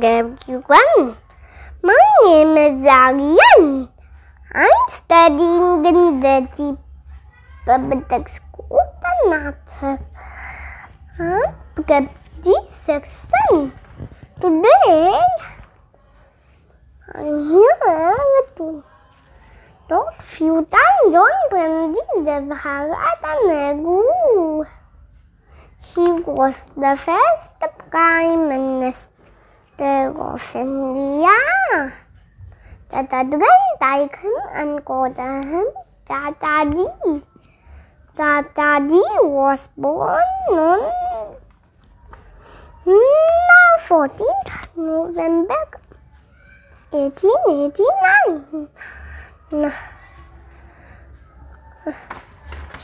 everyone. My name is Aryan. I'm studying in the public school, Tanata. I'm G section. Today, I'm here to talk few times on Pandit Jawaharlal Nehru. He was the first prime minister of India. Tata like him and called him Chachaji. Chachaji was born on hmm, 14th November 1889.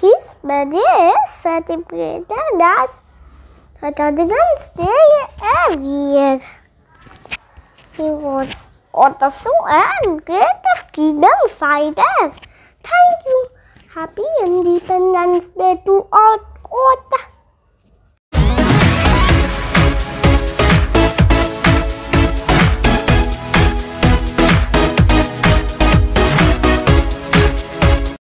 His birthday is celebrated as Saturday Day every year. He was also a great freedom fighter. Thank you. Happy Independence Day to all. all